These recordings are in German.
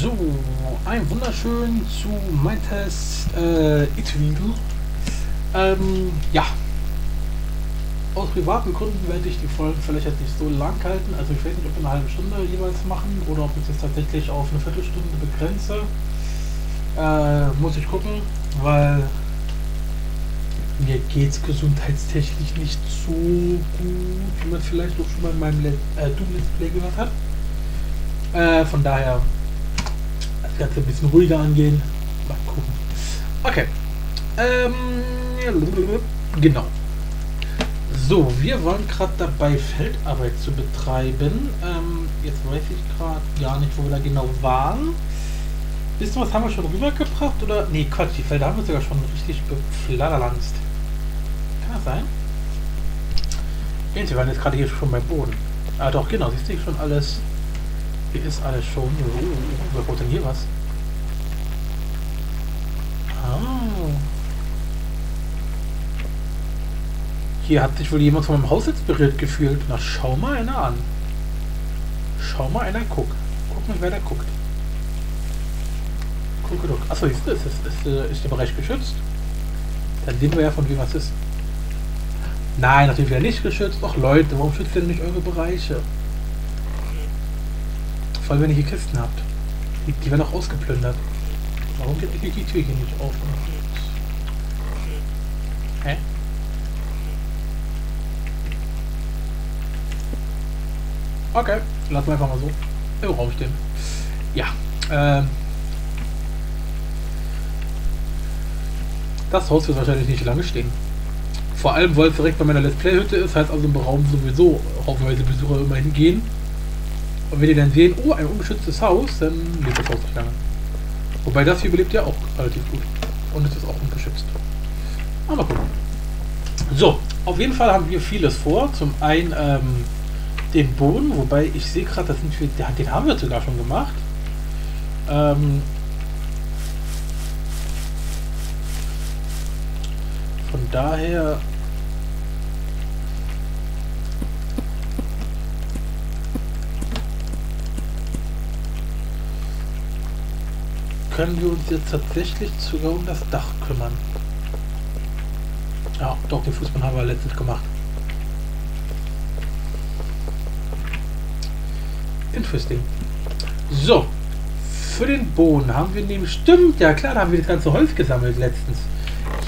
So, ein wunderschön zu mein Test äh, Itwinkel. Ähm, ja. Aus privaten Gründen werde ich die Folgen vielleicht nicht so lang halten. Also ich weiß nicht, ob wir eine halbe Stunde jeweils machen oder ob ich das tatsächlich auf eine Viertelstunde begrenze. Äh, muss ich gucken, weil mir geht es gesundheitstechnisch nicht so gut, wie man vielleicht auch schon mal in meinem Let äh, Doom Let's Play gehört hat. Äh, von daher Ganze ein bisschen ruhiger angehen. Mal gucken. Okay. Ähm, genau. So, wir waren gerade dabei, Feldarbeit zu betreiben. Ähm, jetzt weiß ich gerade gar nicht, wo wir da genau waren. Wisst ihr, was haben wir schon rübergebracht? Oder? Nee, Quatsch, die Felder haben wir sogar schon richtig befladderlanzt. Kann das sein? Sie waren jetzt gerade hier schon beim Boden. Ah doch, genau, siehst du schon alles. Hier ist alles schon. Oh, wer braucht denn hier was? Ah. Hier hat sich wohl jemand von meinem Haus inspiriert gefühlt. Na, schau mal einer an. Schau mal einer guck. Guck mal, wer da guckt. Guck, guck. Achso, ist, ist, ist, ist, ist der Bereich geschützt? Dann sehen wir ja, von wem was ist. Nein, natürlich wieder nicht geschützt. Ach Leute, warum schützt ihr denn nicht eure Bereiche? Vor allem, wenn ihr hier Kisten habt. Die, die werden auch ausgeplündert. Warum geht die Tür hier nicht auf? Hä? Okay, lassen wir einfach mal so im Raum stehen. Ja, ähm. Das Haus wird wahrscheinlich nicht lange stehen. Vor allem, weil es direkt bei meiner Let's Play-Hütte ist, heißt also im Raum sowieso haufenweise Besucher immer hingehen. Und wenn die dann sehen, oh, ein ungeschütztes Haus, dann lebt das Haus nicht lange. Wobei das hier überlebt ja auch relativ gut. Und es ist auch ungeschützt. Aber gucken. So, auf jeden Fall haben wir vieles vor. Zum einen ähm, den Boden, wobei ich sehe gerade, den haben wir sogar schon gemacht. Ähm, von daher können wir uns jetzt tatsächlich sogar um das Dach kümmern. Ja, doch, den Fußball haben wir letztens gemacht. Interesting. So, für den Boden haben wir nämlich... Stimmt, ja klar, da haben wir das ganze Holz gesammelt letztens.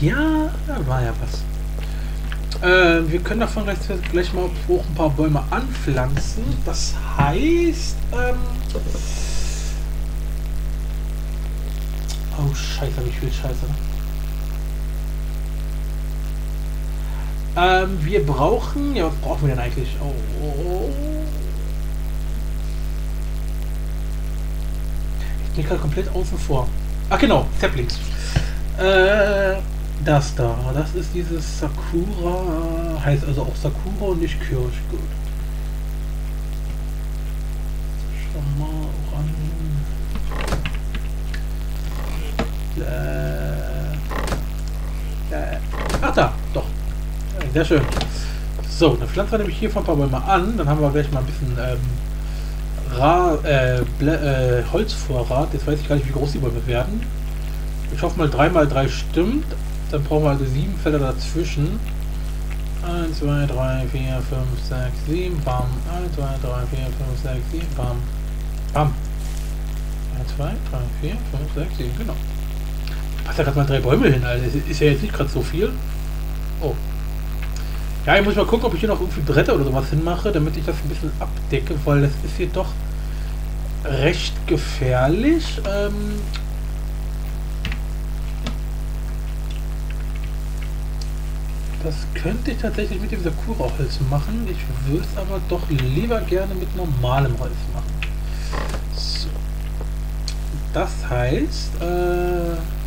Ja, da war ja was. Äh, wir können davon gleich, mal auch ein paar Bäume anpflanzen. Das heißt... Ähm, Oh scheiße, wie viel Scheiße. Ähm, wir brauchen. Ja, was brauchen wir denn eigentlich? Oh, oh. Ich bin gerade komplett außen vor. Ach genau, Saplings. Äh, das da. Das ist dieses Sakura. Heißt also auch Sakura und nicht Kirsch. Gut. Schon mal ran. Äh, äh, ach da, doch. Sehr schön. So, dann pflanzen wir nämlich hier von ein paar Bäume an. Dann haben wir gleich mal ein bisschen ähm, Ra äh, äh, Holzvorrat. Jetzt weiß ich gar nicht, wie groß die Bäume werden. Ich hoffe mal 3 mal 3 stimmt. Dann brauchen wir also 7 Felder dazwischen. 1, 2, 3, 4, 5, 6, 7, bam. 1, 2, 3, 4, 5, 6, 7, bam. Bam. 1, 2, 3, 4, 5, 6, 7, genau. Passt da gerade mal drei Bäume hin, also ist ja jetzt nicht gerade so viel. Oh. Ja, ich muss mal gucken, ob ich hier noch irgendwie Bretter oder sowas hinmache, damit ich das ein bisschen abdecke, weil das ist hier doch recht gefährlich. Ähm das könnte ich tatsächlich mit dem Sakura-Holz machen. Ich würde es aber doch lieber gerne mit normalem Holz machen. So. Das heißt, äh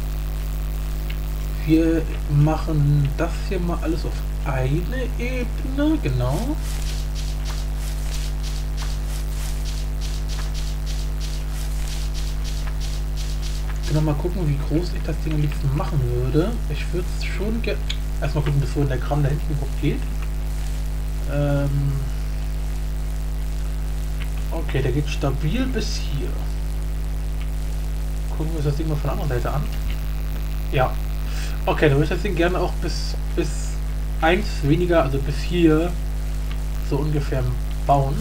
wir machen das hier mal alles auf eine Ebene, genau. Genau mal gucken, wie groß ich das Ding am liebsten machen würde. Ich würde es schon gerne... Erstmal gucken, bis wohin der Kram da hinten überhaupt geht. Ähm okay, der geht stabil bis hier. Gucken wir uns das Ding mal von der anderen Seite an. Ja. Okay, dann würde ich das gerne auch bis, bis 1 weniger, also bis hier so ungefähr bauen.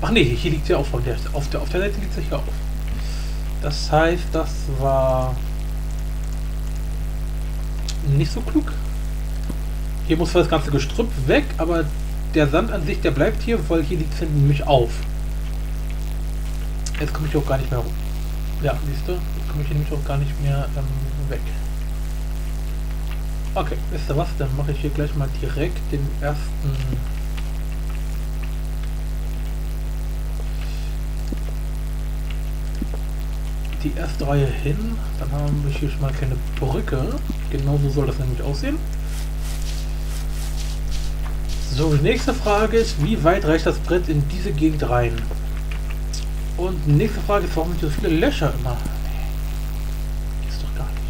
Ach nee, hier liegt ja auch von der auf der auf der Seite liegt es hier auf. Das heißt, das war nicht so klug. Hier muss das ganze Gestrüpp weg, aber der Sand an sich, der bleibt hier, weil hier liegt es nämlich auf. Jetzt komme ich auch gar nicht mehr rum. Ja, siehst du? Jetzt komme ich nämlich auch gar nicht mehr ähm, weg. Okay, wisst ihr was? Dann mache ich hier gleich mal direkt den ersten die erste Reihe hin. Dann haben wir hier schon mal keine Brücke. Genauso soll das nämlich aussehen. So, die nächste Frage ist, wie weit reicht das Brett in diese Gegend rein? Und nächste Frage warum so viele Löcher immer? Ist doch gar nicht.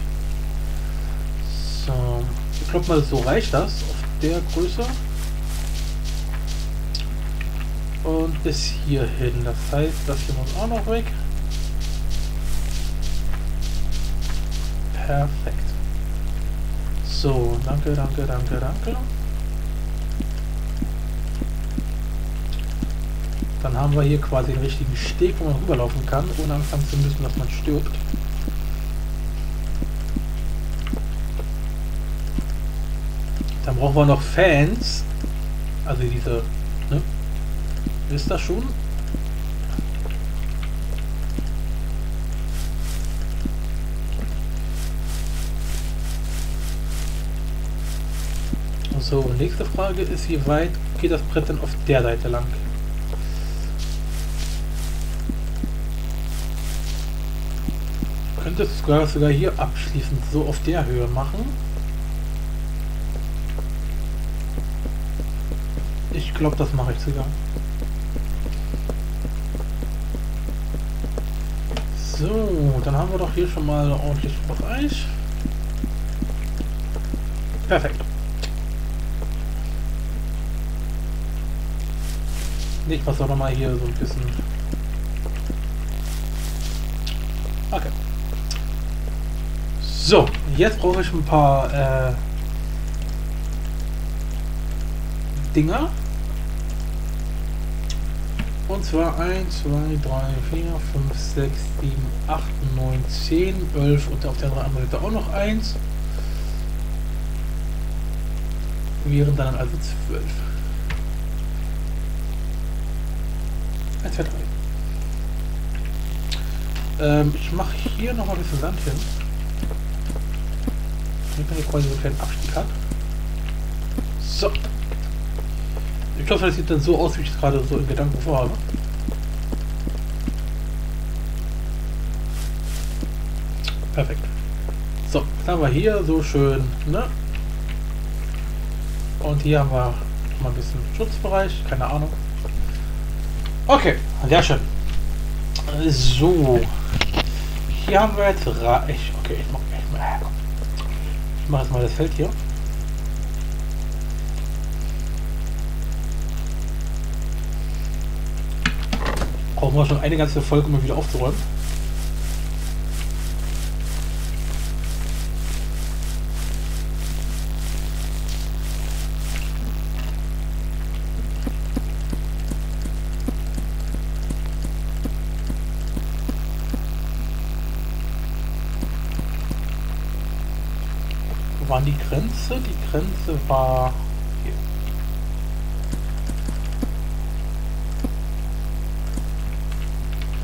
So, ich glaube mal, so reicht das auf der Größe. Und bis hierhin. Das heißt, das hier muss auch noch weg. Perfekt. So, danke, danke, danke, danke. Dann haben wir hier quasi den richtigen Steg, wo man rüberlaufen kann, ohne haben zu müssen, dass man stirbt. Dann brauchen wir noch Fans. Also diese, ne? Ist das schon? So, nächste Frage ist, wie weit geht das Brett denn auf der Seite lang? Könnte es sogar, hier abschließend so auf der Höhe machen. Ich glaube, das mache ich sogar. So, dann haben wir doch hier schon mal ordentlich Bereich. Perfekt. Nicht, was auch nochmal hier so ein bisschen. Okay. So, jetzt brauche ich ein paar äh, Dinger. Und zwar 1, 2, 3, 4, 5, 6, 7, 8, 9, 10, 11 und auf der anderen Seite auch noch 1. Wären dann also 12. 1, 2, 3. Ähm, ich mache hier noch mal ein bisschen Sand hin. Man hier quasi so einen Abstieg hat. So. Ich hoffe, das sieht dann so aus, wie ich es gerade so in Gedanken vorhabe. Perfekt. So, jetzt haben wir hier so schön, ne? Und hier haben wir mal ein bisschen Schutzbereich, keine Ahnung. Okay, sehr schön. So. Hier haben wir jetzt reich. Okay, ich mach, ich mach, ich mach jetzt mal das Feld hier. Brauchen wir schon eine ganze Folge, um wieder aufzuräumen. Waren die Grenze? Die Grenze war hier.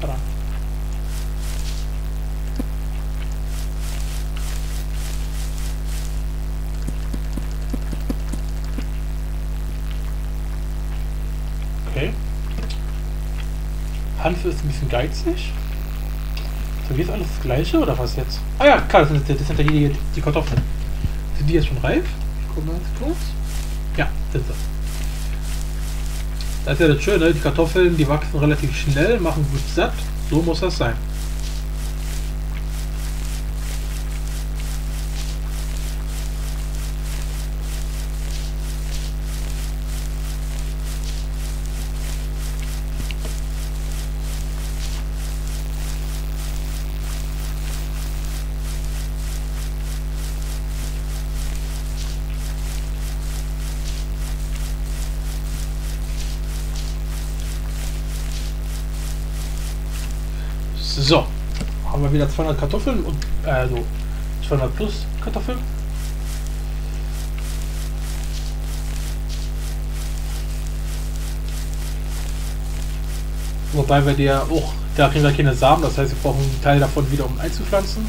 Verdammt. Okay. Hanf ist ein bisschen geizig. So, hier ist alles das gleiche oder was jetzt? Ah ja, klar, das sind, das sind ja hier die, die Kartoffeln. Sind die jetzt schon reif? Ich gucke mal ganz kurz. Ja, sind sie. Das ist ja das Schöne, die Kartoffeln, die wachsen relativ schnell, machen gut satt. So muss das sein. So, haben wir wieder 200 Kartoffeln und also 200 plus Kartoffeln. Wobei wir dir auch, da kriegen wir keine Samen, das heißt, wir brauchen einen Teil davon wieder, um einzupflanzen.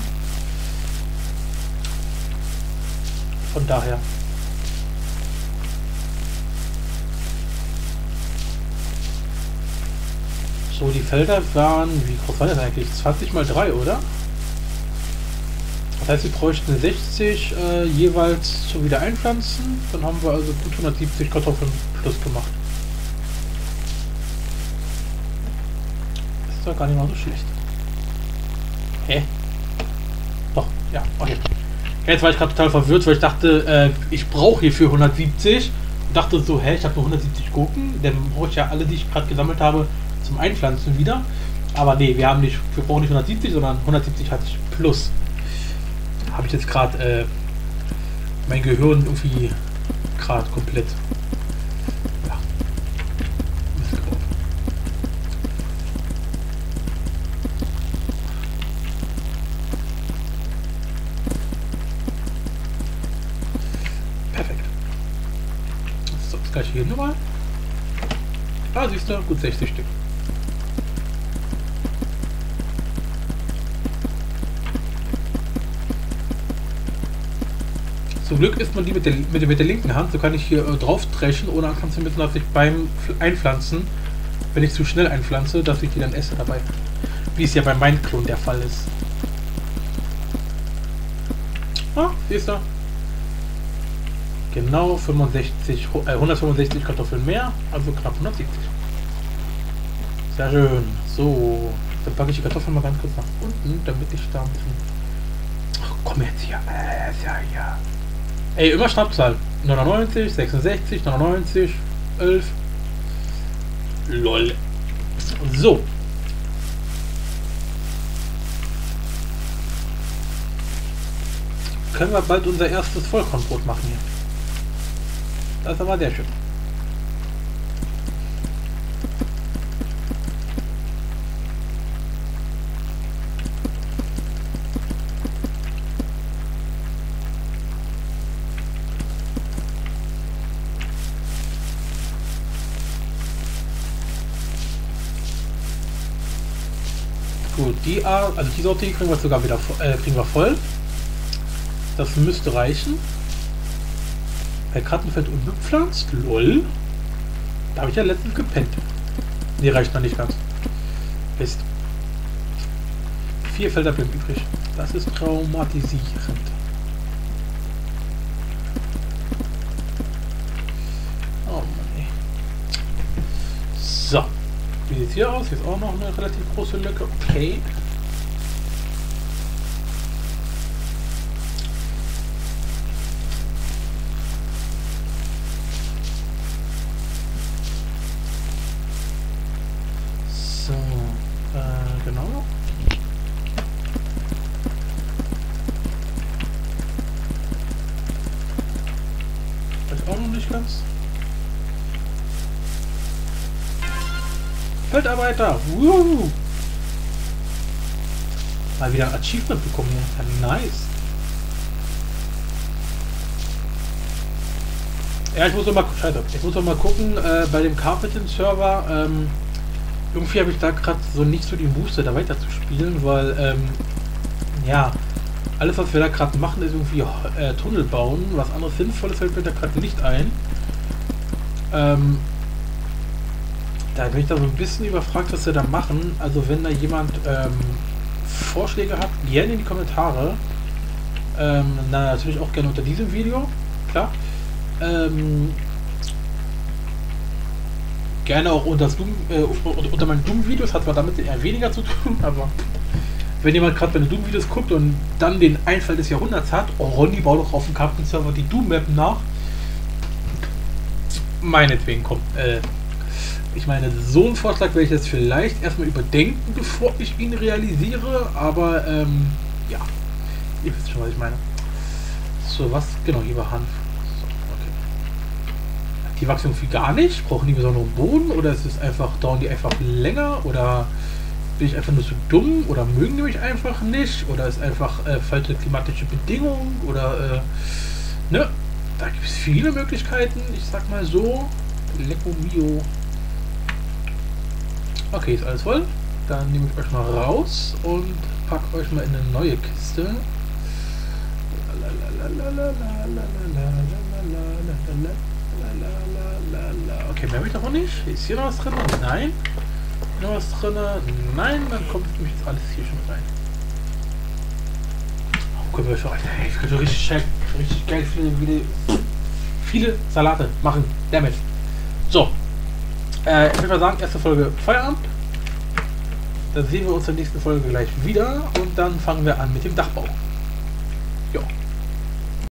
Von daher. So, die Felder waren, wie groß waren das eigentlich? 20 mal 3, oder? Das heißt, wir bräuchten 60 äh, jeweils zum wieder einpflanzen. Dann haben wir also gut 170 Kartoffeln plus gemacht. Ist doch gar nicht mal so schlecht. Hä? Doch, ja, okay. Jetzt war ich gerade total verwirrt, weil ich dachte, äh, ich brauche hierfür 170. Und dachte so, hä, ich habe nur 170 Gurken. Dann brauche ich ja alle, die ich gerade gesammelt habe, zum Einpflanzen wieder. Aber nee, wir haben nicht, wir brauchen nicht 170, sondern 170 hatte ich plus. Habe ich jetzt gerade äh, mein Gehirn irgendwie gerade komplett. Hier nochmal. Ah, siehst du, gut 60 Stück. Zum Glück ist man die mit der, mit, mit der linken Hand, so kann ich hier äh, drauf dreschen, ohne Angst zu müssen, dass ich beim Einpflanzen, wenn ich zu schnell einpflanze, dass ich die dann esse dabei. Wie es ja bei meinem Klon der Fall ist. Ah, siehst du? Genau 65, äh, 165 Kartoffeln mehr, also knapp 170. Sehr schön. So, dann packe ich die Kartoffeln mal ganz kurz nach unten, damit ich da ein bisschen... Ach, komm jetzt hier. Äh, ja, ja. Ey, immer Schnappzahl. 99, 66, 99, 11. Lol. So. Können wir bald unser erstes Vollkornbrot machen hier. Das ist aber sehr schön. Die Art, also die Sorte kriegen wir sogar wieder äh, kriegen wir voll. Das müsste reichen. Bei Kartenfeld unbepflanzt? Lol. Da habe ich ja letztens gepennt. Nee, reicht noch nicht ganz. Mist. Vier Felder bleiben übrig. Das ist traumatisierend. Wie sieht es hier aus? Hier ist auch noch eine relativ große Lücke. Okay. Feldarbeiter! Woo! Mal wieder ein Achievement bekommen hier. Nice. Ja, ich muss doch mal, ich muss doch mal gucken, äh, bei dem Carpeting-Server, ähm, irgendwie habe ich da gerade so nicht so die Muße, da weiter zu spielen, weil, ähm, ja, alles, was wir da gerade machen, ist irgendwie äh, Tunnel bauen. Was anderes Sinnvolles fällt mir da gerade nicht ein. Ähm, da bin ich da so ein bisschen überfragt, was wir da machen. Also wenn da jemand ähm, Vorschläge hat, gerne in die Kommentare. Ähm, na, natürlich auch gerne unter diesem Video, klar. Ähm, gerne auch unter, Doom, äh, unter meinen Doom-Videos, hat man damit eher weniger zu tun, aber wenn jemand gerade meine Doom-Videos guckt und dann den Einfall des Jahrhunderts hat, oh Ronny, bau doch auf dem Captain-Server die Doom-Map nach. Meinetwegen kommt, äh, ich meine, so einen Vorschlag werde ich jetzt vielleicht erstmal überdenken, bevor ich ihn realisiere, aber ähm, ja, ihr wisst schon, was ich meine. So, was? Genau, hier war Hanf. So, okay. Die wachsen irgendwie gar nicht? Brauchen die besonderen Boden oder ist es einfach, dauern die einfach länger oder bin ich einfach nur so dumm oder mögen die mich einfach nicht oder ist einfach äh, falsche klimatische Bedingungen oder äh, ne? Da gibt es viele Möglichkeiten. Ich sag mal so. Lecco mio. Okay, ist alles voll. Dann nehme ich euch mal raus und pack euch mal in eine neue Kiste. Okay, mehr habe ich davon nicht. Ist hier noch was drin? Nein. Noch was drin? Nein, dann kommt nämlich jetzt alles hier schon rein. Oh, können wir schon, ey, ich könnte richtig, richtig geil viele, viele Salate machen. Damit. So. Äh, ich würde mal sagen, erste Folge Feierabend. Dann sehen wir uns in der nächsten Folge gleich wieder und dann fangen wir an mit dem Dachbau.